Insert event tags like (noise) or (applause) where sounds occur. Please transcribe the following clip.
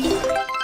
you (laughs)